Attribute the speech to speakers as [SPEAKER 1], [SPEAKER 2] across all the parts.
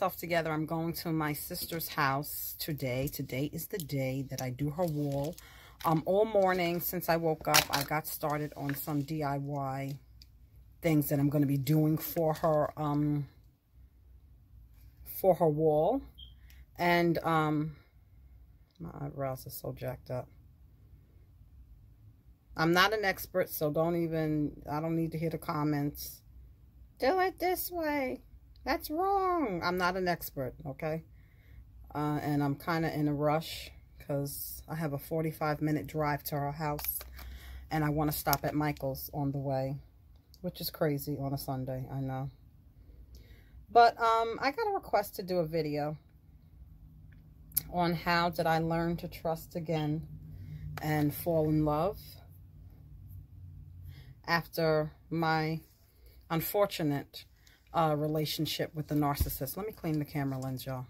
[SPEAKER 1] myself together. I'm going to my sister's house today. Today is the day that I do her wall. Um, all morning since I woke up, I got started on some DIY things that I'm going to be doing for her um for her wall. And um my eyebrows are so jacked up. I'm not an expert, so don't even, I don't need to hear the comments. Do it this way. That's wrong. I'm not an expert, okay? Uh, and I'm kind of in a rush because I have a 45 minute drive to our house and I want to stop at Michael's on the way, which is crazy on a Sunday, I know. But um, I got a request to do a video on how did I learn to trust again and fall in love after my unfortunate uh, relationship with the narcissist. Let me clean the camera lens, y'all.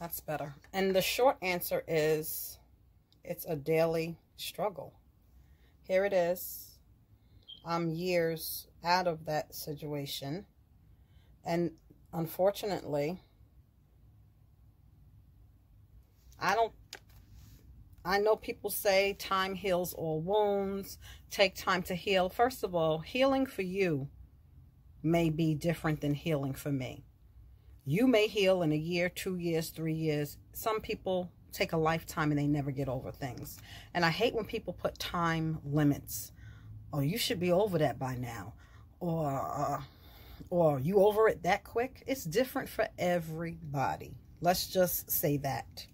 [SPEAKER 1] That's better. And the short answer is it's a daily struggle. Here it is. I'm years out of that situation. And unfortunately, I don't I know people say time heals all wounds, take time to heal. First of all, healing for you may be different than healing for me. You may heal in a year, two years, three years. Some people take a lifetime and they never get over things. And I hate when people put time limits. Oh, you should be over that by now. Or, uh, or you over it that quick. It's different for everybody. Let's just say that.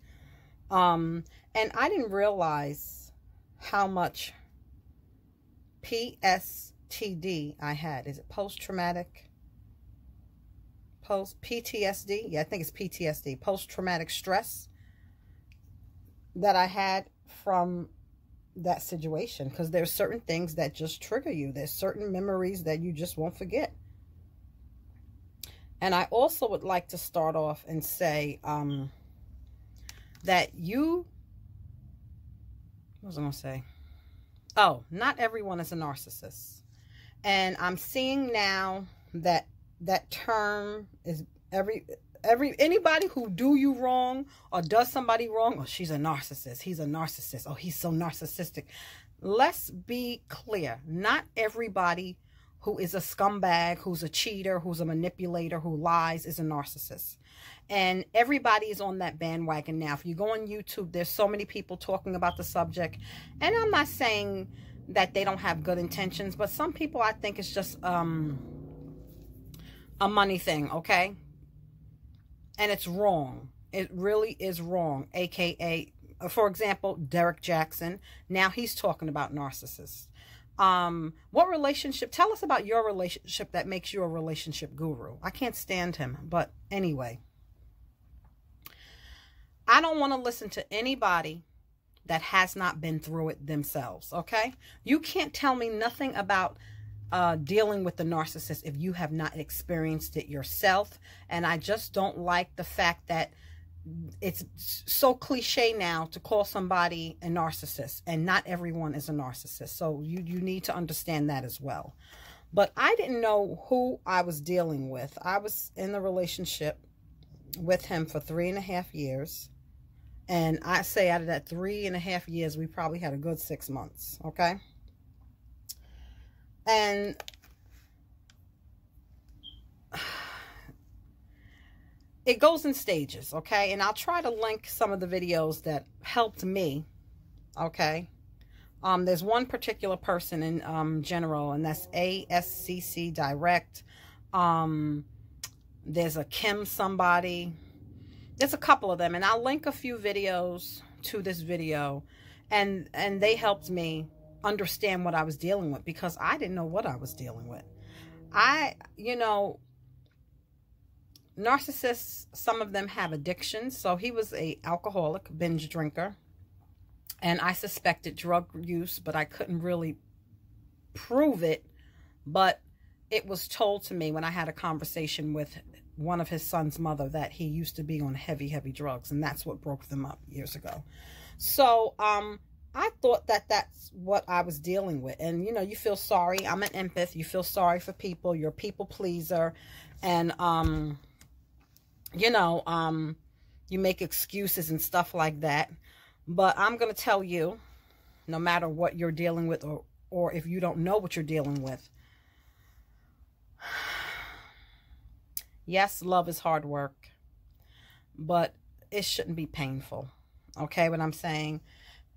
[SPEAKER 1] Um, and I didn't realize how much PSTD I had. Is it post-traumatic? Post PTSD? Yeah, I think it's PTSD. Post-traumatic stress that I had from that situation. Because there's certain things that just trigger you. There's certain memories that you just won't forget. And I also would like to start off and say um, that you what was I going to say? Oh, not everyone is a narcissist. And I'm seeing now that that term is every every anybody who do you wrong or does somebody wrong, oh, she's a narcissist. He's a narcissist. Oh, he's so narcissistic. Let's be clear. Not everybody who is a scumbag, who's a cheater, who's a manipulator, who lies is a narcissist. And everybody is on that bandwagon now. If you go on YouTube, there's so many people talking about the subject. And I'm not saying that they don't have good intentions, but some people I think it's just um, a money thing, okay? And it's wrong. It really is wrong. AKA, for example, Derrick Jaxn. Now he's talking about narcissists. Um, what relationship? Tell us about your relationship that makes you a relationship guru. I can't stand him, but anyway. I don't want to listen to anybody that has not been through it themselves, okay? You can't tell me nothing about uh, dealing with the narcissist if you have not experienced it yourself. And I just don't like the fact that it's so cliche now to call somebody a narcissist and not everyone is a narcissist. So you, you need to understand that as well. But I didn't know who I was dealing with. I was in the relationship with him for three and a half years. And I say out of that three and a half years, we probably had a good six months, okay? And it goes in stages, okay? And I'll try to link some of the videos that helped me, okay? Um, there's one particular person in um, general, and that's ASCC Direct. Um, there's a Kim somebody there's a couple of them and I'll link a few videos to this video and and they helped me understand what I was dealing with because I didn't know what I was dealing with. I, you know, narcissists, some of them have addictions. So he was a alcoholic, binge drinker. And I suspected drug use, but I couldn't really prove it. But it was told to me when I had a conversation with one of his son's mother that he used to be on heavy, heavy drugs. And that's what broke them up years ago. So, um, I thought that that's what I was dealing with. And, you know, you feel sorry. I'm an empath. You feel sorry for people. You're a people pleaser. And, um, you know, um, you make excuses and stuff like that. But I'm going to tell you, no matter what you're dealing with or, or if you don't know what you're dealing with, yes, love is hard work, but it shouldn't be painful. Okay, what I'm saying?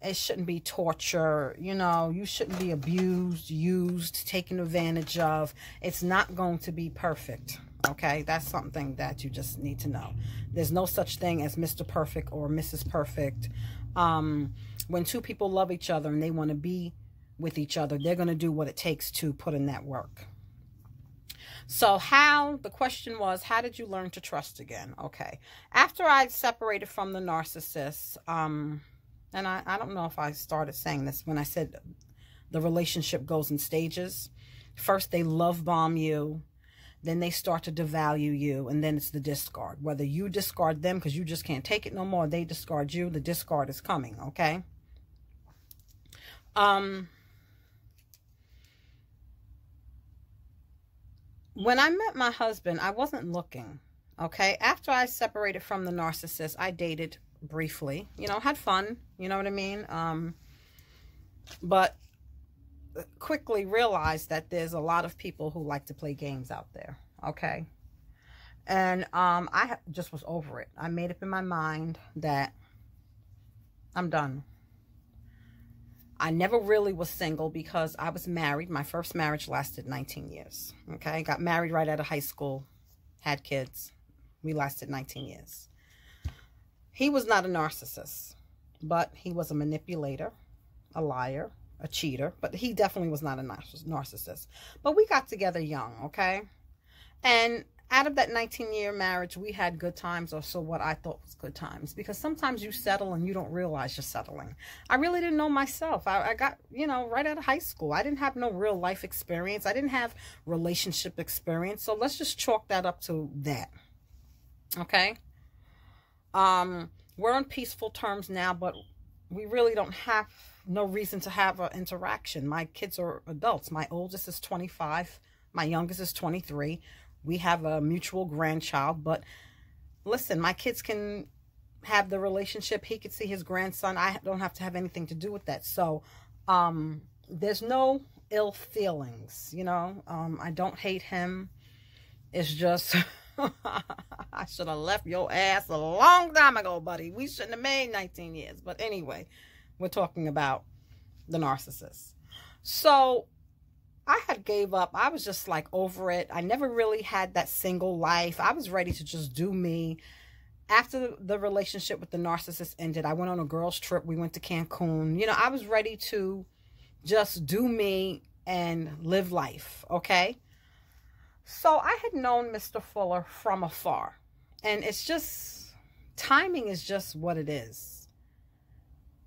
[SPEAKER 1] It shouldn't be torture. You know, you shouldn't be abused, used, taken advantage of. It's not going to be perfect. Okay, that's something that you just need to know. There's no such thing as Mr. Perfect or Mrs. Perfect. Um, when two people love each other and they want to be with each other, they're going to do what it takes to put in that work. So, how the question was, how did you learn to trust again? Okay. After I separated from the narcissist, um, and I, I don't know if I started saying this when I said the relationship goes in stages. First, they love bomb you then they start to devalue you and then it's the discard whether you discard them because you just can't take it no more they discard you the discard is coming okay um when i met my husband i wasn't looking okay after i separated from the narcissist i dated briefly you know had fun you know what i mean um but quickly realized that there's a lot of people who like to play games out there. Okay. And um, I just was over it. I made up in my mind that I'm done. I never really was single because I was married. My first marriage lasted 19 years. Okay. Got married right out of high school, had kids. We lasted 19 years. He was not a narcissist, but he was a manipulator, a liar, a cheater, but he definitely was not a narcissist. But we got together young, okay? And out of that 19 year marriage, we had good times, or so what I thought was good times. Because sometimes you settle and you don't realize you're settling. I really didn't know myself. I, I, got, you know, right out of high school. I didn't have no real life experience. I didn't have relationship experience. So let's just chalk that up to that. Okay? Um, we're on peaceful terms now, but we really don't have no reason to have an interaction. My kids are adults. My oldest is 25. My youngest is 23. We have a mutual grandchild. But listen, my kids can have the relationship. He could see his grandson. I don't have to have anything to do with that. So um, there's no ill feelings. You know, um, I don't hate him. It's just... I should have left your ass a long time ago, buddy. We shouldn't have made 19 years. But anyway, we're talking about the narcissist. So I had gave up. I was just like over it. I never really had that single life. I was ready to just do me. After the relationship with the narcissist ended, I went on a girls trip. We went to Cancun. You know, I was ready to just do me and live life, okay? So I had known Mr. Fuller from afar. And it's just timing is just what it is.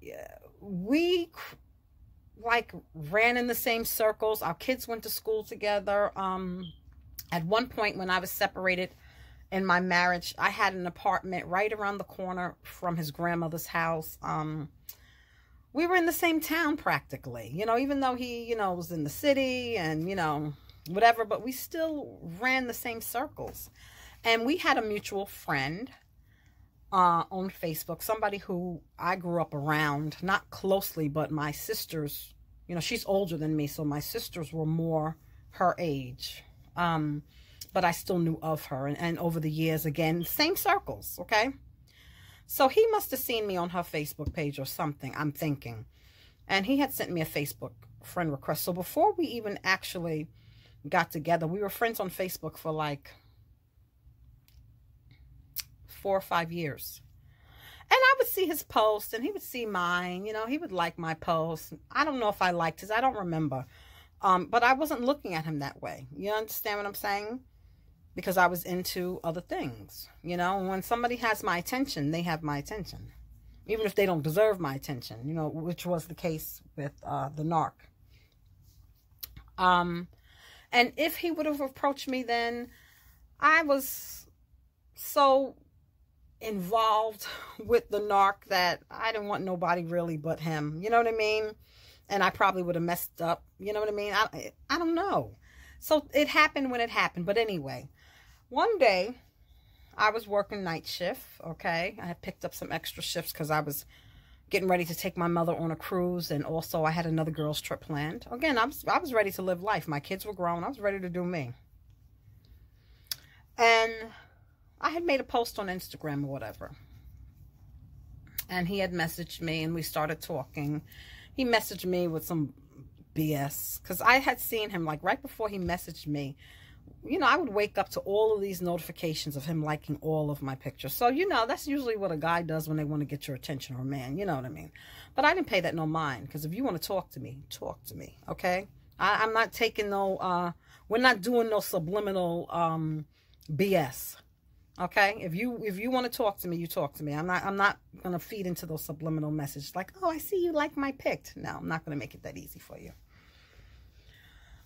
[SPEAKER 1] Yeah, we like ran in the same circles. Our kids went to school together. Um, at one point when I was separated in my marriage, I had an apartment right around the corner from his grandmother's house. Um, we were in the same town practically, you know, even though he, you know, was in the city and, you know, whatever, but we still ran the same circles. And we had a mutual friend uh, on Facebook, somebody who I grew up around, not closely, but my sisters, you know, she's older than me, so my sisters were more her age. Um, but I still knew of her. And, and over the years, again, same circles, okay? So he must have seen me on her Facebook page or something, I'm thinking. And he had sent me a Facebook friend request. So before we even actually got together, we were friends on Facebook for like four or five years. And I would see his posts and he would see mine. You know, he would like my posts. I don't know if I liked his. I don't remember. Um, but I wasn't looking at him that way. You understand what I'm saying? Because I was into other things. You know, when somebody has my attention, they have my attention. Even if they don't deserve my attention, you know, which was the case with uh, the narc. Um, and if he would have approached me then, I was so involved with the narc that I didn't want nobody really but him. You know what I mean? And I probably would have messed up. You know what I mean? I, I don't know. So it happened when it happened. But anyway, one day I was working night shift. Okay. I had picked up some extra shifts because I was getting ready to take my mother on a cruise. And also I had another girl's trip planned. Again, I was, I was ready to live life. My kids were grown. I was ready to do me. And I had made a post on Instagram or whatever. And he had messaged me and we started talking. He messaged me with some BS because I had seen him like right before he messaged me. You know, I would wake up to all of these notifications of him liking all of my pictures. So, you know, that's usually what a guy does when they want to get your attention or a man. You know what I mean? But I didn't pay that no mind because if you want to talk to me, talk to me. Okay? I, I'm not taking no, uh, we're not doing no subliminal um, BS. Okay, if you if you want to talk to me, you talk to me. I'm not I'm not gonna feed into those subliminal messages like, oh, I see you like my pic. No, I'm not gonna make it that easy for you.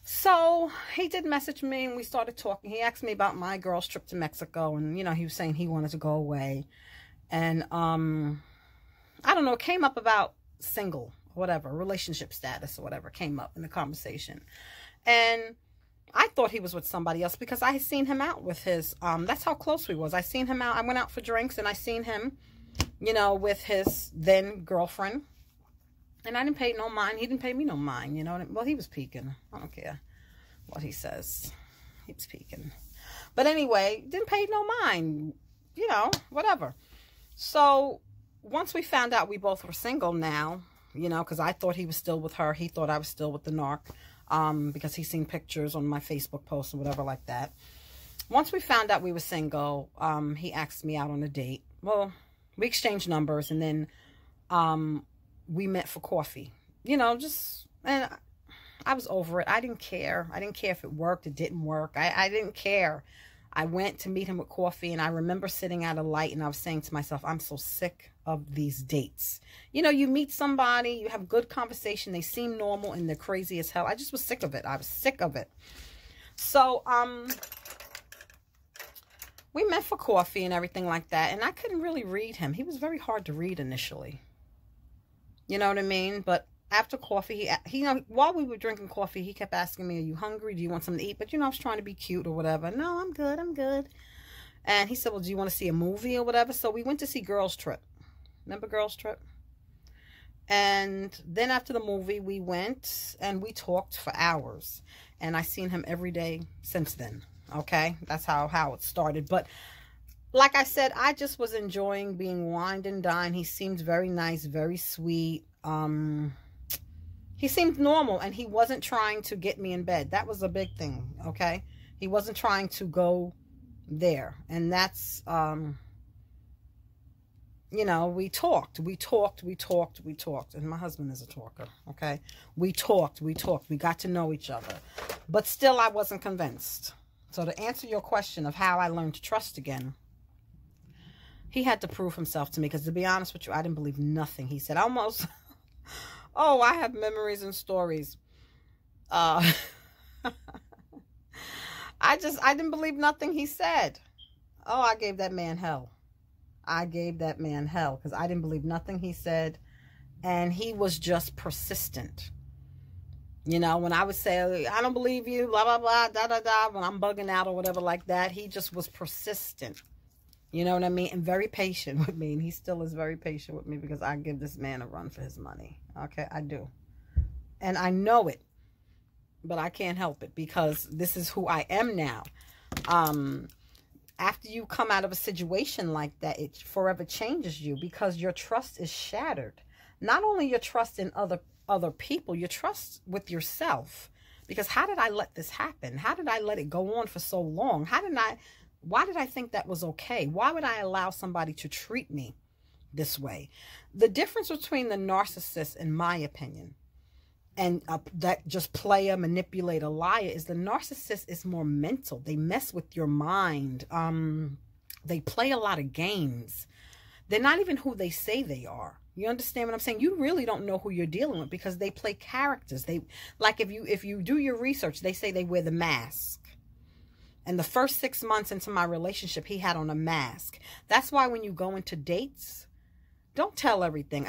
[SPEAKER 1] So he did message me and we started talking. He asked me about my girl's trip to Mexico and you know, he was saying he wanted to go away. And um I don't know, it came up about single, whatever, relationship status or whatever came up in the conversation. And I thought he was with somebody else because I had seen him out with his, um, that's how close we was. I seen him out, I went out for drinks and I seen him, you know, with his then girlfriend. And I didn't pay no mind. He didn't pay me no mind, you know. Well, he was peeking. I don't care what he says. He was peeking. But anyway, didn't pay no mind, you know, whatever. So once we found out we both were single now, you know, because I thought he was still with her. He thought I was still with the narc um, because he's seen pictures on my Facebook post or whatever like that. Once we found out we were single, um, he asked me out on a date. Well, we exchanged numbers and then um, we met for coffee. You know, just, and I was over it. I didn't care. I didn't care if it worked, it didn't work. I, I didn't care. I went to meet him with coffee and I remember sitting at a light and I was saying to myself, I'm so sick of these dates. You know, you meet somebody, you have good conversation, they seem normal and they're crazy as hell. I just was sick of it. I was sick of it. So, um, we met for coffee and everything like that. And I couldn't really read him. He was very hard to read initially. You know what I mean? But after coffee, he, he, know, while we were drinking coffee, he kept asking me, are you hungry? Do you want something to eat? But, you know, I was trying to be cute or whatever. No, I'm good. I'm good. And he said, well, do you want to see a movie or whatever? So we went to see Girls Trip. Remember Girls Trip? And then after the movie, we went and we talked for hours. And I seen him every day since then. Okay? That's how, how it started. But like I said, I just was enjoying being wined and dined. He seemed very nice, very sweet. Um he seemed normal and he wasn't trying to get me in bed. That was a big thing, okay? He wasn't trying to go there. And that's, um, you know, we talked, we talked, we talked, we talked. And my husband is a talker, okay? We talked, we talked, we got to know each other. But still, I wasn't convinced. So to answer your question of how I learned to trust again, he had to prove himself to me because to be honest with you, I didn't believe nothing he said. almost Oh, I have memories and stories. Uh, I just, I didn't believe nothing he said. Oh, I gave that man hell. I gave that man hell because I didn't believe nothing he said. And he was just persistent. You know, when I would say, I don't believe you, blah, blah, blah, da, da, da, when I'm bugging out or whatever like that, he just was persistent. You know what I mean? And very patient with me. And he still is very patient with me because I give this man a run for his money. Okay, I do. And I know it. But I can't help it because this is who I am now. Um, after you come out of a situation like that, it forever changes you because your trust is shattered. Not only your trust in other other people, your trust with yourself. Because how did I let this happen? How did I let it go on for so long? How did I why did I think that was okay? Why would I allow somebody to treat me this way? The difference between the narcissist, in my opinion, and uh, that just player, manipulator, liar is the narcissist is more mental. They mess with your mind. Um, they play a lot of games. They're not even who they say they are. You understand what I'm saying? You really don't know who you're dealing with because they play characters. They like if you if you do your research, they say they wear the mask And the first six months into my relationship, he had on a mask. That's why when you go into dates, don't tell everything.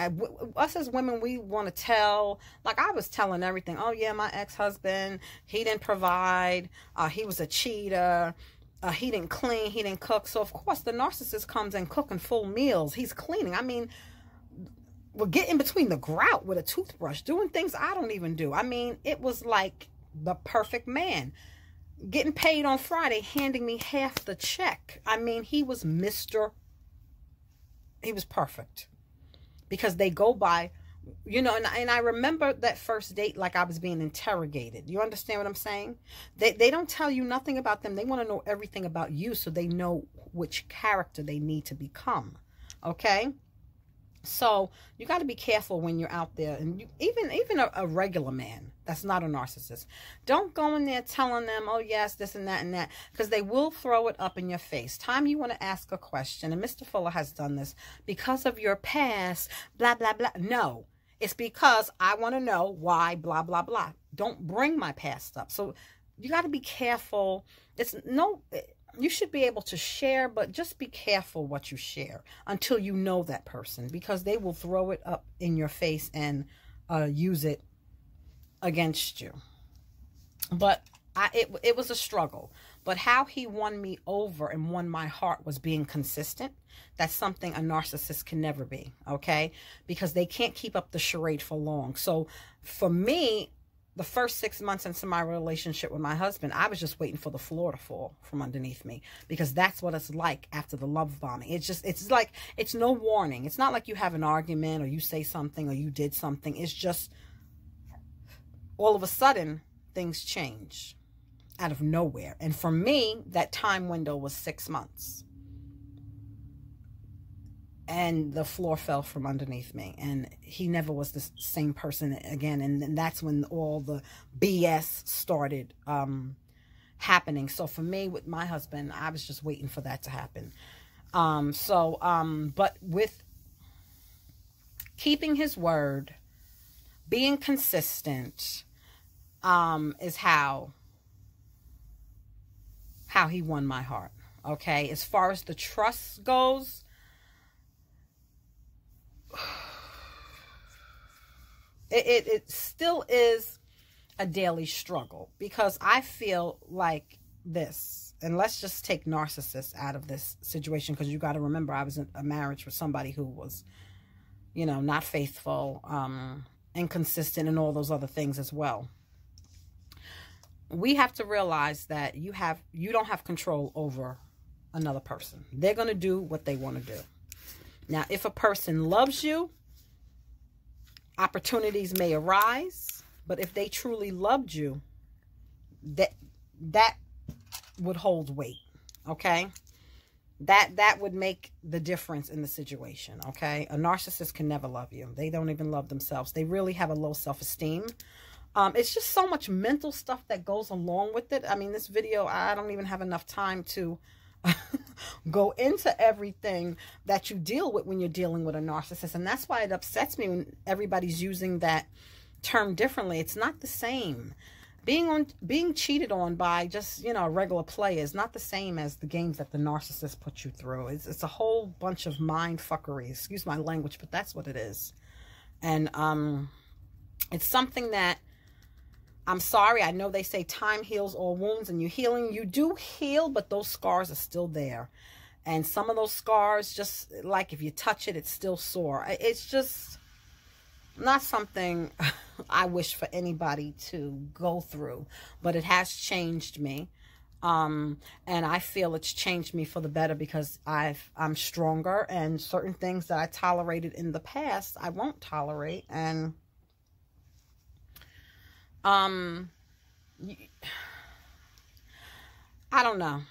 [SPEAKER 1] Us as women, we want to tell. Like I was telling everything. Oh yeah, my ex husband, he didn't provide. Uh, he was a cheater. Uh, he didn't clean. He didn't cook. So of course the narcissist comes and cooking full meals. He's cleaning. I mean, we're getting between the grout with a toothbrush, doing things I don't even do. I mean, it was like the perfect man getting paid on Friday, handing me half the check. I mean, he was Mr. He was perfect. Because they go by, you know, and, and I remember that first date like I was being interrogated. You understand what I'm saying? They, they don't tell you nothing about them. They want to know everything about you so they know which character they need to become. Okay? So you got to be careful when you're out there, and you, even even a, a, regular man that's not a narcissist, don't go in there telling them, "Oh yes, this and that and that," because they will throw it up in your face. Time you want to ask a question, and Mr. Fuller has done this because of your past, blah blah blah. No, it's because I want to know why, blah blah blah. Don't bring my past up. So you got to be careful. It's no you should be able to share, but just be careful what you share until you know that person because they will throw it up in your face and uh, use it against you. But I, it, it was a struggle. But how he won me over and won my heart was being consistent. That's something a narcissist can never be, okay? Because they can't keep up the charade for long. So for me, the first six months into my relationship with my husband, I was just waiting for the floor to fall from underneath me because that's what it's like after the love bombing. It's just, it's like, it's no warning. It's not like you have an argument or you say something or you did something. It's just all of a sudden things change out of nowhere. And for me, that time window was six months. And the floor fell from underneath me. And he never was the same person again. And, that's when all the bs started um, happening. So for me with my husband i was just waiting for that to happen. Um, so um, but with keeping his word being consistent um, is how how he won my heart okay as far as the trust goes it, it, it still is a daily struggle because I feel like this, and let's just take narcissists out of this situation because you got to remember I was in a marriage with somebody who was, you know, not faithful, um, inconsistent, and all those other things as well. We have to realize that you have you don't have control over another person. They're going to do what they want to do. Now, if a person loves you, opportunities may arise, but if they truly loved you, that that would hold weight, okay? That that would make the difference in the situation, okay? A narcissist can never love you. They don't even love themselves. They really have a low self-esteem. Um, it's just so much mental stuff that goes along with it. I mean, this video, I don't even have enough time to go into everything that you deal with when you're dealing with a narcissist. And that's why it upsets me when everybody's using that term differently. It's not the same. Being on being cheated on by just, you know, a regular player is not the same as the games that the narcissist put you through. It's it's a whole bunch of mind fuckery. Excuse my language, but that's what it is. And um it's something that I'm sorry. I know they say time heals all wounds and you're healing. You do heal, but those scars are still there. And some of those scars, just like if you touch it, it's still sore. It's just not something I wish for anybody to go through, but it has changed me. Um, and I feel it's changed me for the better because I've, I'm stronger and certain things that I tolerated in the past, I won't tolerate. And um, I don't know.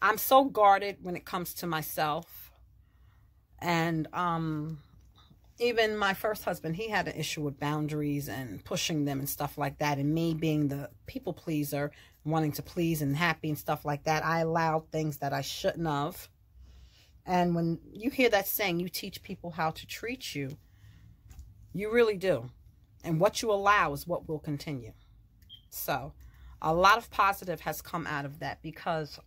[SPEAKER 1] I'm so guarded when it comes to myself. And um, even my first husband, he had an issue with boundaries and pushing them and stuff like that. And me being the people pleaser, wanting to please and happy and stuff like that, I allowed things that I shouldn't have. And when you hear that saying, you teach people how to treat you, you really do. And what you allow is what will continue. So, a lot of positive has come out of that because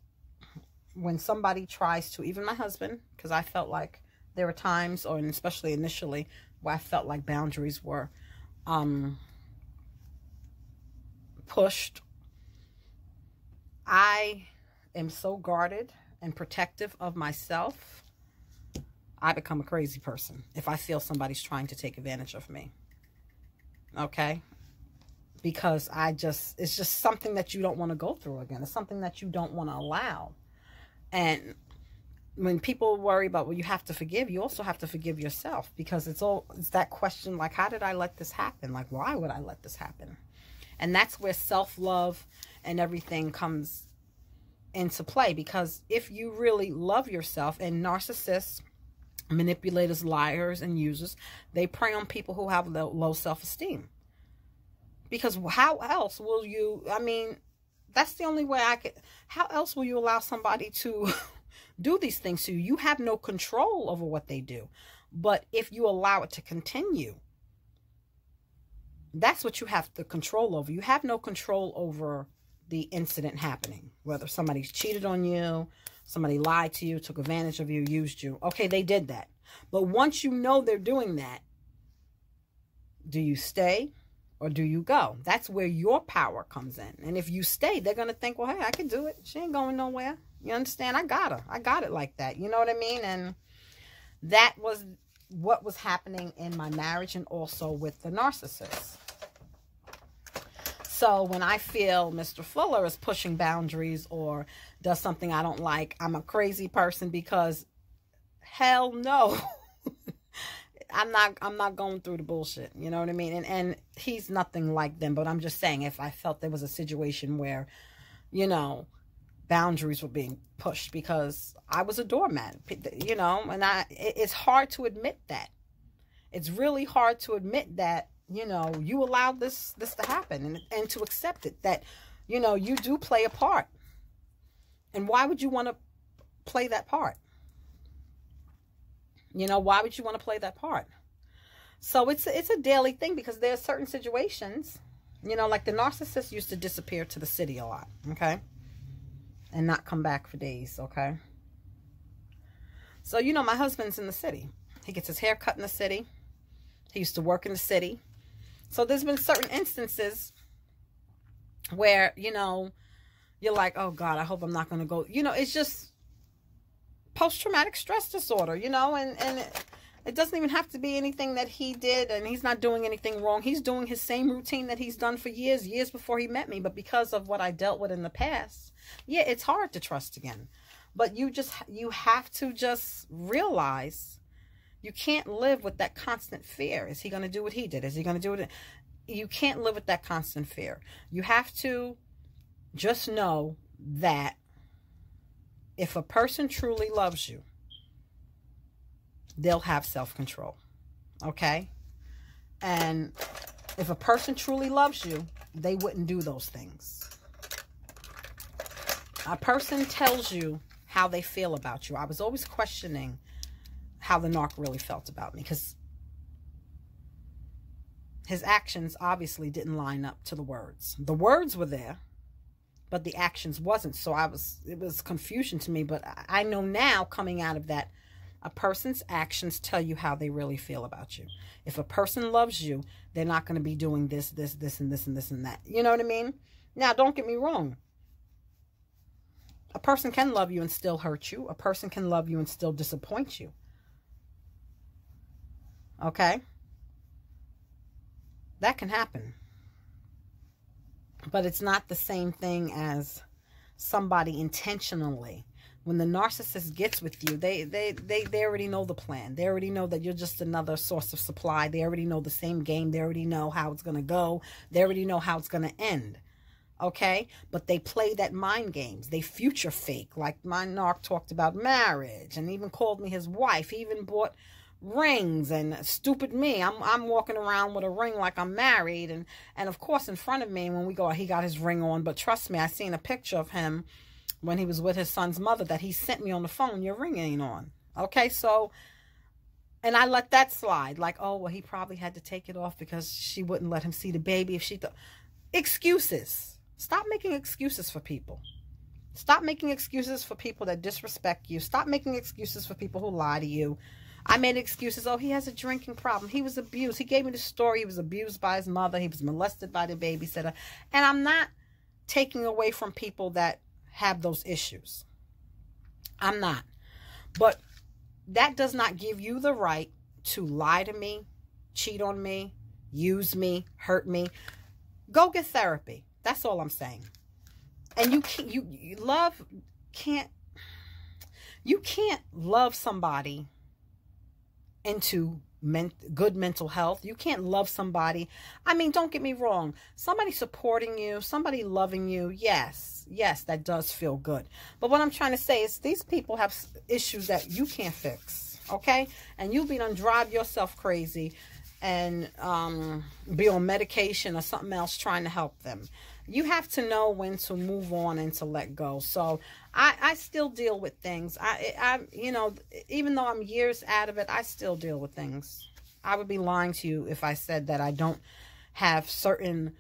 [SPEAKER 1] when somebody tries to, even my husband, because I felt like there were times, or especially initially, where I felt like boundaries were um, pushed. I am so guarded and protective of myself. I become a crazy person if I feel somebody's trying to take advantage of me. Okay? Because I just, it's just something that you don't want to go through again. It's something that you don't want to allow. And when people worry about well you have to forgive you also have to forgive yourself because it's all it's that question like how did i let this happen like why would i let this happen and that's where self-love and everything comes into play because if you really love yourself and narcissists manipulators liars and users they prey on people who have low, low self-esteem because how else will you i mean that's the only way i could how else will you allow somebody to do these things to you. You have no control over what they do. But if you allow it to continue, that's what you have the control over. You have no control over the incident happening, whether somebody's cheated on you, somebody lied to you, took advantage of you, used you. Okay, they did that. But once you know they're doing that, do you stay or do you go? That's where your power comes in. And if you stay, they're going to think, well, hey, I can do it. She ain't going nowhere. You understand? I got her. I got it like that. You know what I mean? And that was what was happening in my marriage and also with the narcissist. So when I feel Mr. Fuller is pushing boundaries or does something I don't like, I'm a crazy person because hell no. I'm not I'm not going through the bullshit. You know what I mean? And and he's nothing like them, but I'm just saying if I felt there was a situation where, you know, boundaries were being pushed because I was a doormat, you know, and I it's hard to admit that. It's really hard to admit that, you know, you allowed this this to happen and and to accept it that you know, you do play a part. And why would you want to play that part? You know, why would you want to play that part? So it's it's a daily thing because there are certain situations, you know, like the narcissist used to disappear to the city a lot, okay? and not come back for days, okay? So, you know, my husband's in the city. He gets his hair cut in the city. He used to work in the city. So there's been certain instances where, you know, you're like, oh God, I hope I'm not going to go. You know, it's just post-traumatic stress disorder, you know, and, and it, it doesn't even have to be anything that he did and he's not doing anything wrong. He's doing his same routine that he's done for years, years before he met me. But because of what I dealt with in the past, yeah, it's hard to trust again. But you just, you have to just realize you can't live with that constant fear. Is he going to do what he did? Is he going to do it? You can't live with that constant fear. You have to just know that if a person truly loves you, they'll have self-control. Okay? And if a person truly loves you, they wouldn't do those things a person tells you how they feel about you. I was always questioning how the narc really felt about me because his actions obviously didn't line up to the words. The words were there, but the actions wasn't. So I was, it was confusion to me. But I know now coming out of that, a person's actions tell you how they really feel about you. If a person loves you, they're not going to be doing this, this, this, and this, and this, and that. You know what I mean? Now, don't get me wrong. A person can love you and still hurt you. A person can love you and still disappoint you. Okay? That can happen. But it's not the same thing as somebody intentionally. When the narcissist gets with you, they, they, they, they already know the plan. They already know that you're just another source of supply. They already know the same game. They already know how it's going to go. They already know how it's going to end okay? But they play that mind games. They future fake. Like my narc talked about marriage and even called me his wife. He even bought rings and stupid me. I'm I'm walking around with a ring like I'm married and and of course in front of me when we go he got his ring on, but trust me, I seen a picture of him when he was with his son's mother that he sent me on the phone, your ring ain't on. Okay? So and I let that slide. Like, oh, well, he probably had to take it off because she wouldn't let him see the baby if she thought. Excuses Stop making excuses for people. Stop making excuses for people that disrespect you. Stop making excuses for people who lie to you. I made excuses. Oh, he has a drinking problem. He was abused. He gave me the story. He was abused by his mother. He was molested by the babysitter. And I'm not taking away from people that have those issues. I'm not. But that does not give you the right to lie to me, cheat on me, use me, hurt me. Go get therapy. That's all I'm saying. And you can't, you, you love can't you can't love somebody into men, good mental health. You can't love somebody. I mean, don't get me wrong. Somebody supporting you, somebody loving you, yes, yes, that does feel good. But what I'm trying to say is these people have issues that you can't fix, okay? And you'll be done drive yourself crazy and um, be on medication or something else trying to help them you have to know when to move on and to let go. So I, I still deal with things. I, I, you know, even though I'm years out of it, I still deal with things. I would be lying to you if I said that I don't have certain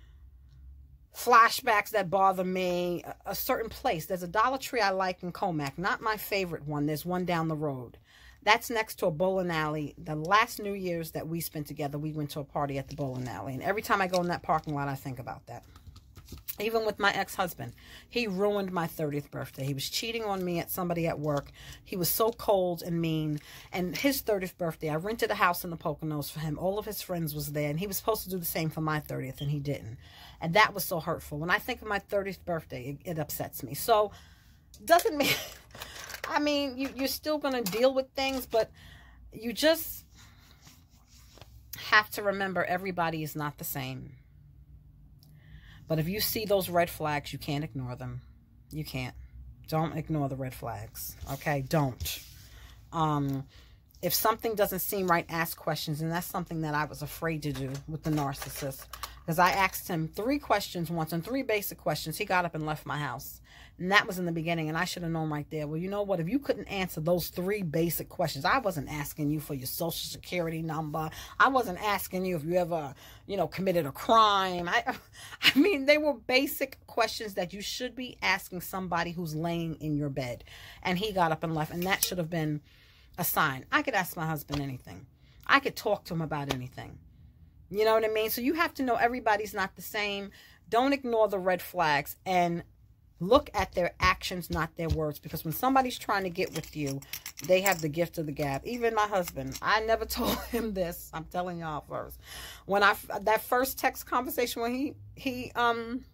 [SPEAKER 1] flashbacks that bother me. A, a certain place. There's a Dollar Tree I like in Commack. Not my favorite one. There's one down the road. That's next to a bowling alley. The last New Year's that we spent together, we went to a party at the bowling alley. And every time I go in that parking lot, I think about that. Even with my ex-husband, he ruined my 30th birthday. He was cheating on me at somebody at work. He was so cold and mean. And his 30th birthday, I rented a house in the Poconos for him. All of his friends was there, and he was supposed to do the same for my 30th, and he didn't. And that was so hurtful. When I think of my 30th birthday, it, it upsets me. So, doesn't mean... I mean, you, you're still going to deal with things, but you just have to remember everybody is not the same. But if you see those red flags, you can't ignore them. You can't. Don't ignore the red flags. Okay? Don't. Um, if something doesn't seem right, ask questions. And that's something that I was afraid to do with the narcissist. Because I asked him three questions once and three basic questions. He got up and left my house. And that was in the beginning, and I should have known right there. Well, you know what? If you couldn't answer those three basic questions, I wasn't asking you for your social security number. I wasn't asking you if you ever, you know, committed a crime. I, I mean, they were basic questions that you should be asking somebody who's laying in your bed. And he got up and left, and that should have been a sign. I could ask my husband anything. I could talk to him about anything. You know what I mean? So you have to know everybody's not the same. Don't ignore the red flags and look at their actions, not their words. Because when somebody's trying to get with you, they have the gift of the gab. Even my husband, I never told him this. I'm telling y'all first. When I that first text conversation when he he um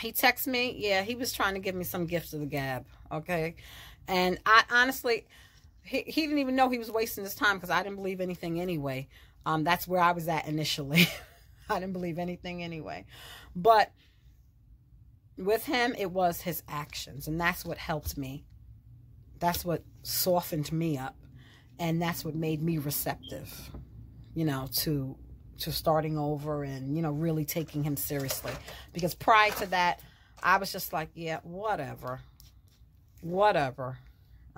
[SPEAKER 1] he texted me, yeah, he was trying to give me some gifts of the gab. Okay, and I honestly. He, he didn't even know he was wasting his time because I didn't believe anything anyway. Um, that's where I was at initially. I didn't believe anything anyway. But with him, it was his actions. And that's what helped me. That's what softened me up. And that's what made me receptive, you know, to to starting over and, you know, really taking him seriously. Because prior to that, I was just like, yeah, whatever. Whatever.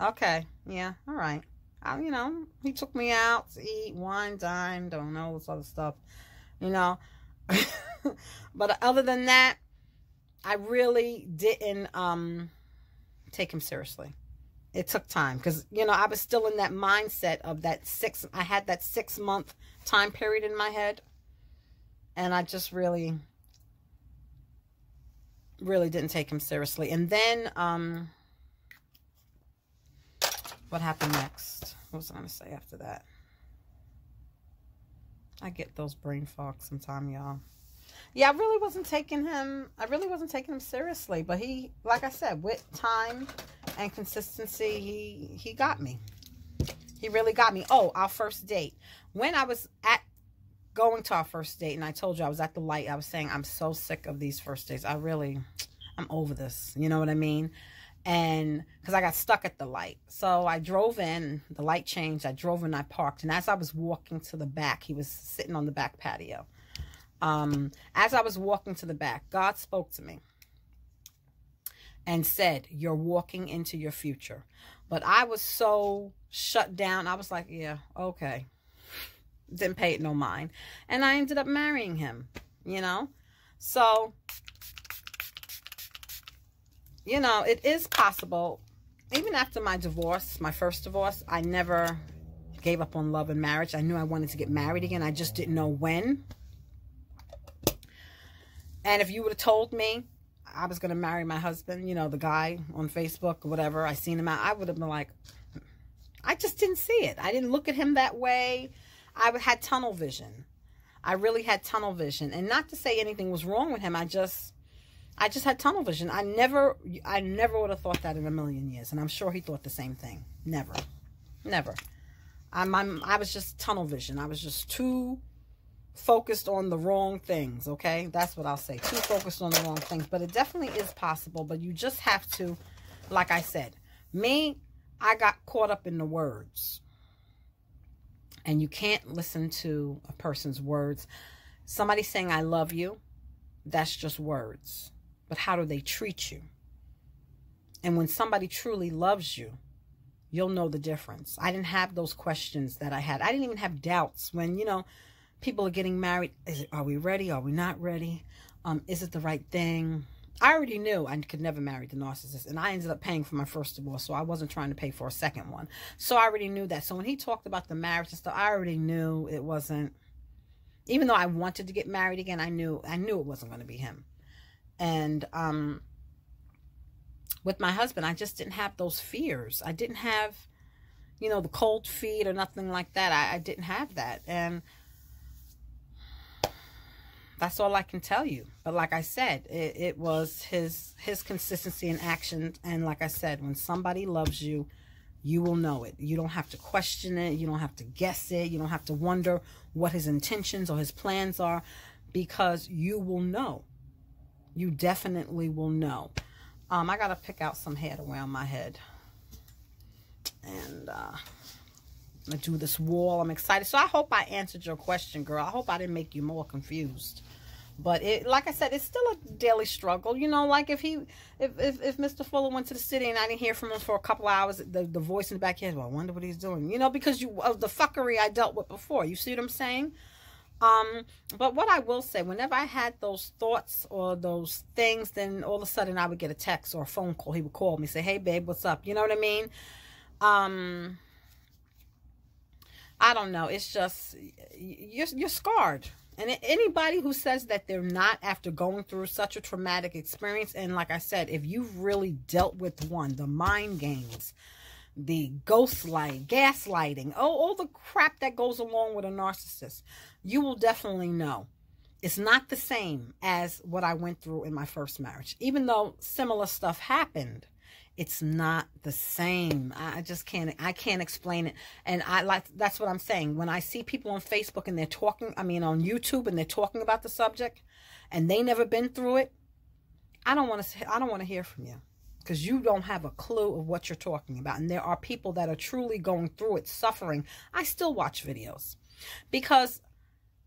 [SPEAKER 1] Okay. Yeah. All right. I, you know, he took me out to eat, wine, dine, don't know, this other stuff, you know. but other than that, I really didn't um, take him seriously. It took time because, you know, I was still in that mindset of that six, I had that six month time period in my head. And I just really, really didn't take him seriously. And then, um, what happened next? What was I going to say after that? I get those brain fogs sometime, y'all yeah, I really wasn't taking him. I really wasn't taking him seriously. But he, like I said, with time and consistency, he he got me. He really got me. Oh, our first date. When I was at going to our first date, and I told you I was at the light. I was saying I'm so sick of these first dates. I really, I'm over this. You know what I mean? and because I got stuck at the light. So I drove in, the light changed. I drove in, I parked. And as I was walking to the back, he was sitting on the back patio um, as I was walking to the back, God spoke to me and said, You're walking into your future. But I was so shut down. I was like, Yeah, okay. Didn't pay it no mind. And I ended up marrying him, you know? So, you know, it is possible. Even after my divorce, my first divorce, I never gave up on love and marriage. I knew I wanted to get married again. I just didn't know when. And if you would have told me I was going to marry my husband, you know, the guy on Facebook or whatever, I seen him out, I would have been like, I just didn't see it. I didn't look at him that way. I had tunnel vision. I really had tunnel vision. And not to say anything was wrong with him. I just, I just had tunnel vision. I never, I never would have thought that in a million years. And I'm sure he thought the same thing. Never. Never. I'm, I'm, I was just tunnel vision. I was just too focused on the wrong things, okay? That's what I'll say. Too focused on the wrong things. But it definitely is possible. But you just have to, like I said, me, I got caught up in the words. And you can't listen to a person's words. Somebody saying, I love you, that's just words. But how do they treat you? And when somebody truly loves you, you'll know the difference. I didn't have those questions that I had. I didn't even have doubts when, you know, people are getting married. Is it, are we ready? Are we not ready? Um, is it the right thing? I already knew I could never marry the narcissist, and I ended up paying for my first divorce, so I wasn't trying to pay for a second one. So I already knew that. So when he talked about the marriage and stuff, I already knew it wasn't. Even though I wanted to get married again, I knew I knew it wasn't going to be him. And um, with my husband, I just didn't have those fears. I didn't have, you know, the cold feet or nothing like that. I, I didn't have that. And that's all I can tell you. But like I said, it, it was his his consistency in action. And like I said, when somebody loves you, you will know it. You don't have to question it. You don't have to guess it. You don't have to wonder what his intentions or his plans are because you will know. You definitely will know. Um, I got to pick out some hair around my head. And uh, I do this wall. I'm excited. So I hope I answered your question, girl. I hope I didn't make you more confused. But it, like I said, it's still a daily struggle. You know, like if he, if, if, if Mr. Fuller went to the city and I didn't hear from him for a couple hours, the, the voice in the back head, well, I wonder what he's doing. You know, because you of the fuckery I dealt with before. You see what I'm saying? Um, but what I will say, whenever I had those thoughts or those things, then all of a sudden I would get a text or a phone call. He would call me, say, "Hey, babe, what's up?" You know what I mean? Um, I don't know. It's just you're you're scarred. And anybody who says that they're not after going through such a traumatic experience, and like I said, if you've really dealt with one, the mind games, the ghost light, gaslighting, oh, all the crap that goes along with a narcissist, you will definitely know. It's not the same as what I went through in my first marriage. Even though similar stuff happened, it's not the same. I just can't I can't explain it. And I like that's what I'm saying. When I see people on Facebook and they're talking, I mean on YouTube and they're talking about the subject and they never been through it, I don't want to I don't want to hear from you because you don't have a clue of what you're talking about. And there are people that are truly going through it, suffering. I still watch videos because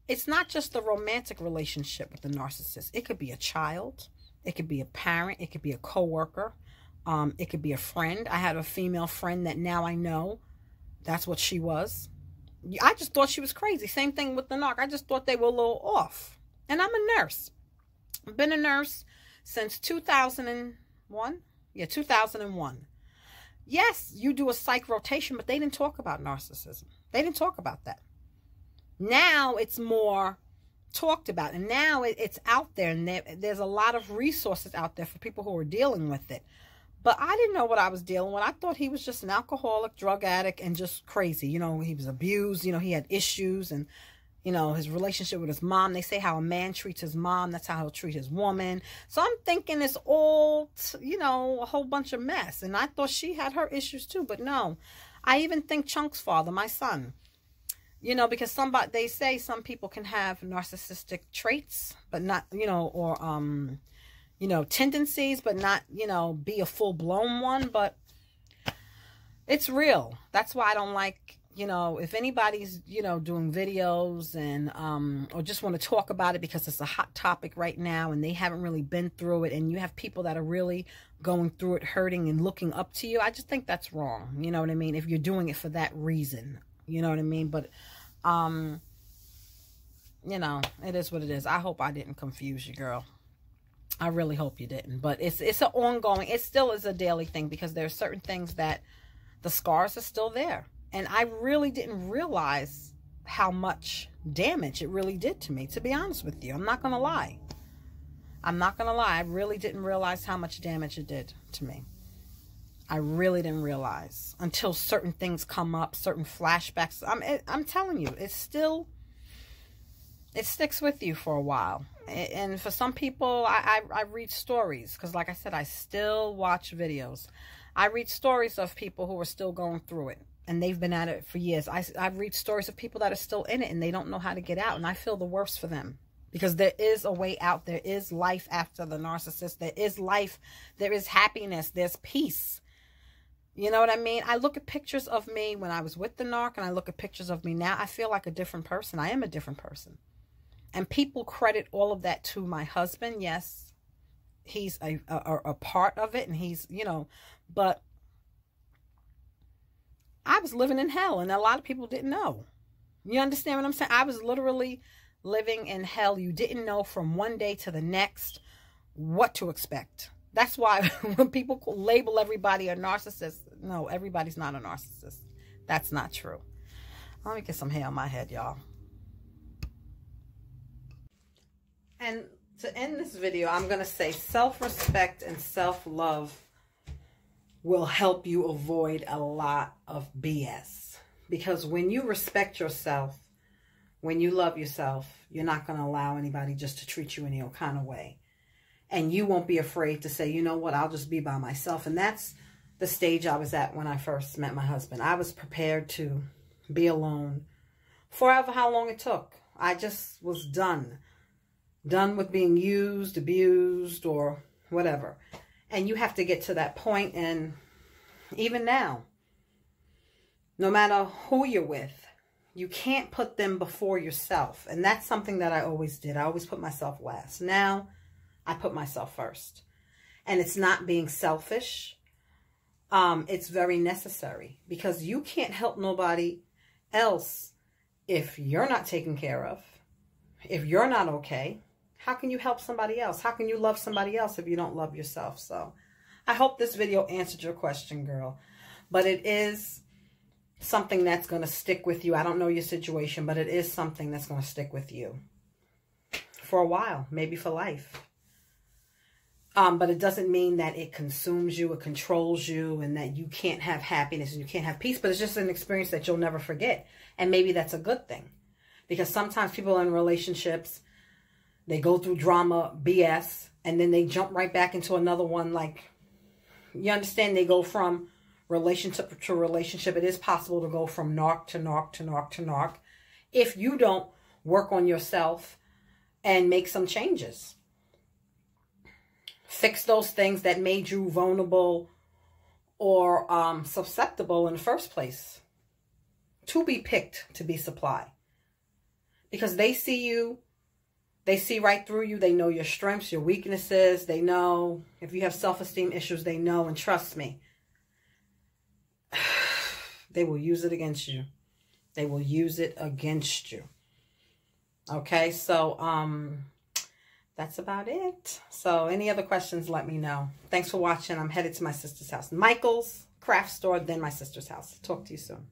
[SPEAKER 1] it's not just the romantic relationship with the narcissist. It could be a child, it could be a parent, it could be a coworker, um, it could be a friend. I had a female friend that now I know that's what she was. I just thought she was crazy. Same thing with the narc. I just thought they were a little off. And I'm a nurse. I've been a nurse since 2001. Yeah, 2001. Yes, you do a psych rotation, but they didn't talk about narcissism. They didn't talk about that. Now it's more talked about, and now it's out there, and there's a lot of resources out there for people who are dealing with it. But I didn't know what I was dealing with. I thought he was just an alcoholic, drug addict, and just crazy. You know, he was abused. You know, he had issues, and you know his relationship with his mom. They say how a man treats his mom, that's how he'll treat his woman. So I'm thinking it's all, you know, a whole bunch of mess. And I thought she had her issues too, but no. I even think Chunk's father, my son, you know because somebody they say some people can have narcissistic traits but not you know or um you know tendencies but not you know be a full-blown one but it's real that's why i don't like you know if anybody's you know doing videos and um or just want to talk about it because it's a hot topic right now and they haven't really been through it and you have people that are really going through it hurting and looking up to you i just think that's wrong you know what i mean if you're doing it for that reason you know what I mean? But, um, you know, it is what it is. I hope I didn't confuse you, girl. I really hope you didn't. But it's it's an ongoing, it still is a daily thing because there are certain things that the scars are still there. And I really didn't realize how much damage it really did to me, to be honest with you. I'm not going to lie. I'm not going to lie. I really didn't realize how much damage it did to me. I really didn't realize until certain things come up, certain flashbacks. I'm I'm telling you, it's still it sticks with you for a while. And for some people, I, I, I read stories because, like I said, I still watch videos. I read stories of people who are still going through it and they've been at it for years. I, I read stories of people that are still in it and they don't know how to get out. And I feel the worst for them because there is a way out. There is life after the narcissist. There is life. There is happiness. There's peace. You know what I mean? I look at pictures of me when I was with the narc and I look at pictures of me now. I feel like a different person. I am a different person. And people credit all of that to my husband. Yes, he's a, a, a part of it and he's, you know, but I was living in hell and a lot of people didn't know. You understand what I'm saying? I was literally living in hell. You didn't know from one day to the next what to expect. That's why when people label everybody a narcissist, no, everybody's not a narcissist. That's not true. Let me get some hair on my head, y'all. And to end this video, I'm going to say self-respect and self-love will help you avoid a lot of BS. Because when you respect yourself, when you love yourself, you're not going to allow anybody just to treat you any old kind of way. And you won't be afraid to say, you know what, I'll just be by myself. And that's the stage I was at when I first met my husband. I was prepared to be alone forever how long it took. I just was done done with being used, abused, or whatever. And you have to get to that point, and even now, no matter who you're with, you can't put them before yourself. And that's something that I always did. I always put myself last. Now, I put myself first. And it's not being selfish. Um, it's very necessary because you can't help nobody else if you're not taken care of, if you're not okay, how can you help somebody else? How can you love somebody else if you don't love yourself? So I hope this video answered your question, girl. But it is something that's going to stick with you. I don't know your situation, but it is something that's going to stick with you for a while, maybe for life. Um, but it doesn't mean that it consumes you, it controls you, and that you can't have happiness and you can't have peace. But it's just an experience that you'll never forget. And maybe that's a good thing. Because sometimes people in relationships they go through drama, BS, and then they jump right back into another one. Like, you understand? They go from relationship to relationship. It is possible to go from narc to narc to narc to narc if you don't work on yourself and make some changes. Fix those things that made you vulnerable or um, susceptible in the first place to be picked to be supply. Because they see you they see right through you. They know your strengths, your weaknesses. They know if you have self esteem issues, they know. And trust me, they will use it against you. They will use it against you. Okay, so um, that's about it. So any other questions, let me know. Thanks for watching. I'm headed to my sister's house. Michael's craft store, then my sister's house. Talk to you soon.